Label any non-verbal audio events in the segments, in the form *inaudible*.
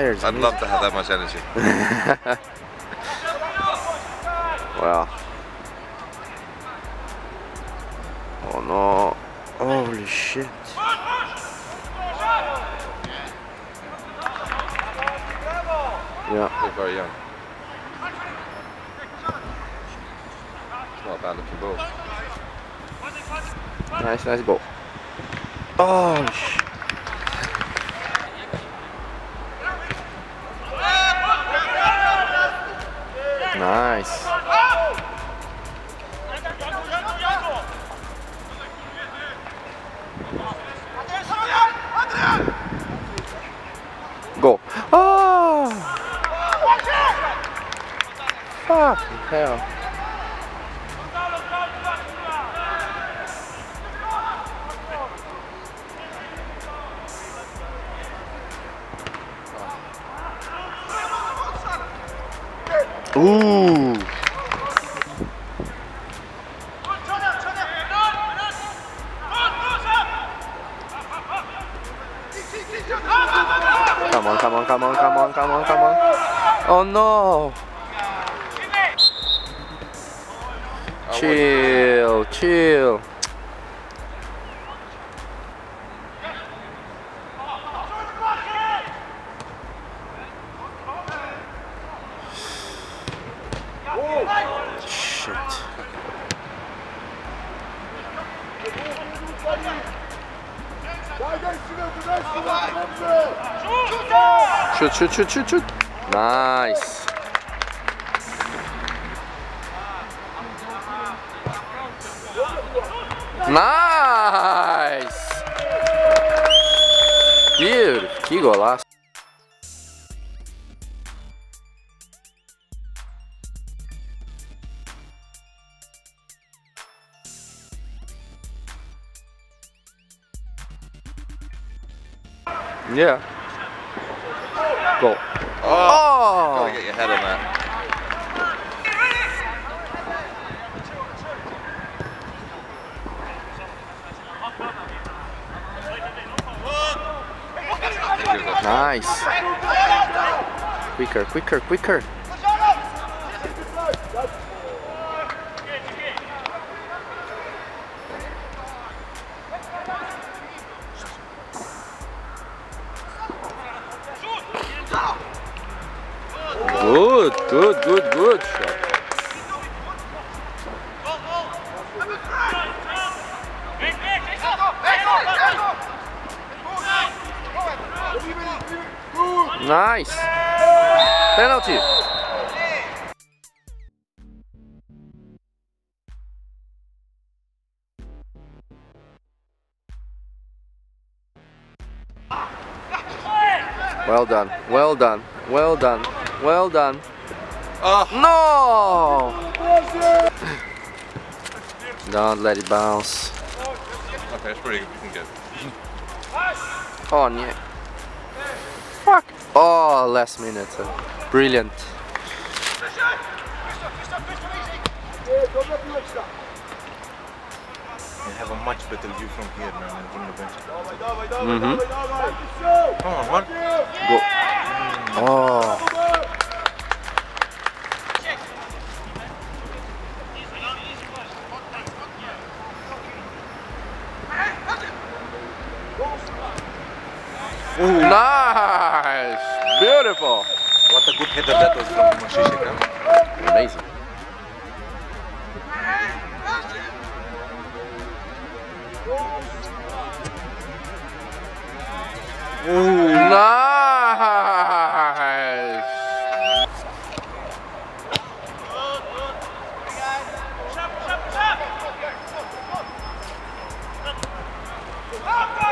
tired. I'd love to have that much energy. *laughs* well. Oh no. Holy shit. Yeah. They're very young. It's not a bad looking ball. Nice, nice ball. Oh shit. Nice. Go. Oh! Fucking hell. Come on, come on, come on, come on, come on, come on. Oh no. Chill, chill. Shit. Shoot, shoot, shoot, shoot, shoot. Nice. Nice. Beautiful. Que golaço. Yeah. Go. Oh! Oh! Gotta get your head on that. Nice. Quicker, quicker, quicker. Good, good, good, good shot. Nice. Penalty. Well done. Well done. Well done. Well done. Oh! No! Don't let it bounce. Okay, it's pretty good. You can get. Oh, yeah. Fuck. Oh, last minute. Brilliant. You have a much better view from here, man, than from the bench. Mm-hmm. Come on, man.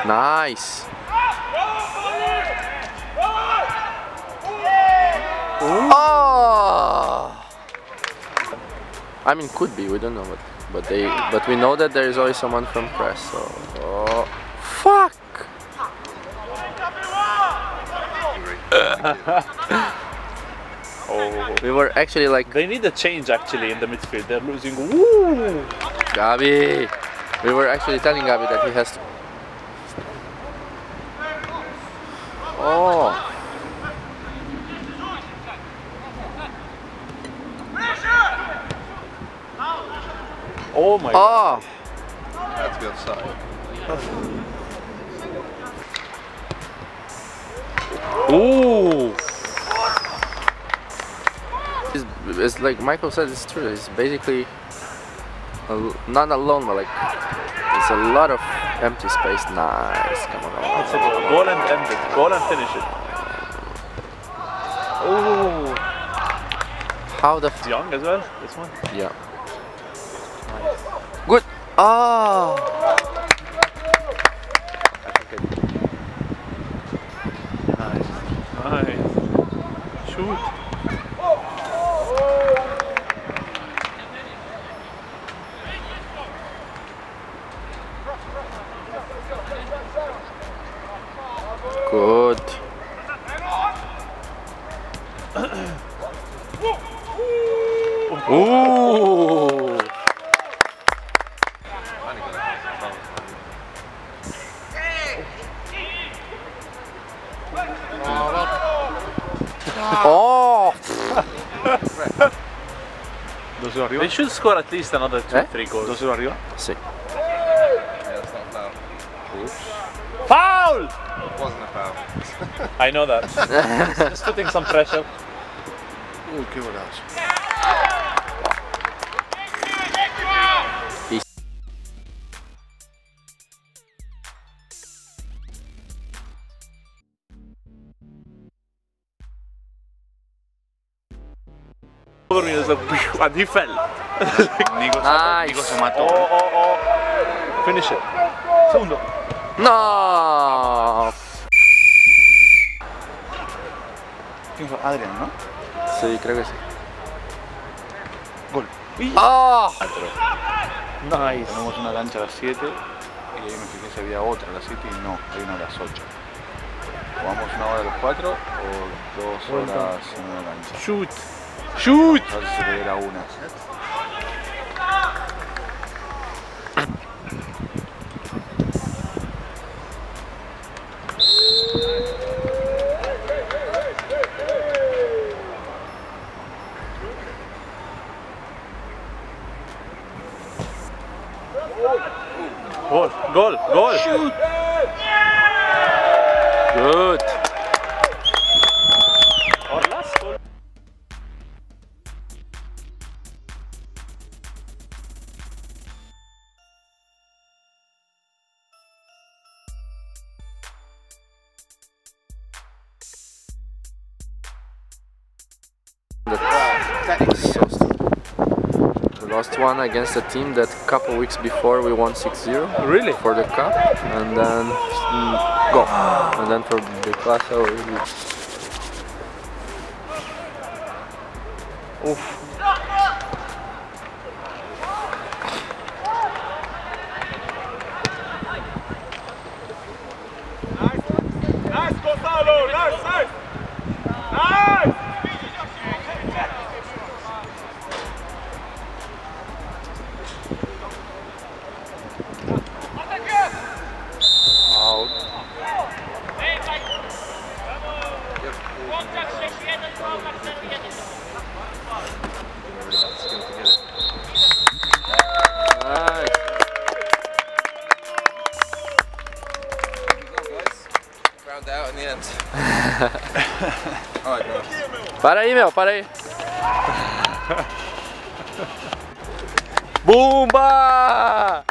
Nice. Oh! I mean, could be. We don't know, but but they but we know that there is always someone from press. So oh, fuck! Oh. *laughs* We were actually like They need a change actually in the midfield. They're losing. Woo! Gabi. We were actually telling Gabi that he has to. Oh. Oh my oh. god. That's good side. Ooh. It's, it's, like Michael said, it's true. It's basically a, not alone, but like it's a lot of empty space. Nice, come on. come on. It's a goal and end it. Goal and finish it. Oh. How the It's young as well, this one. yeah. Good. Oh. Nice. Nice. Shoot. Good. Ooh. Finally got it. Oh. 2-0 arriba. They should score at least another two, Eh? three goals. 2-0 arriba. Sí. Yeah, that's foul. Foul! It wasn't a foul. *laughs* I know that. *laughs* Just putting some pressure. Uy, qué golazo. Over me, it's like, and he fell. Nico, Nice. Nico se mató. Oh, oh, oh. Finish it. Segundo. No. ¿Quién fue? Adrián, ¿no? Sí, creo que sí. Gol. Oh. Nice. Tenemos una cancha a las 7 y ahí me fijé si había otra a las 7 y no, hay una a las 8. ¿Jugamos una hora a las 4 o dos horas en una cancha? Shoot. Shoot! A ver si se una. Lost one against a team that a couple weeks before we won 6-0 Really? for the cup, and then mm, go, and then for the class we Oof. Nice, Gonzalo! Nice, nice! Nice! *laughs* Para aí, meu, para aí. Bumba!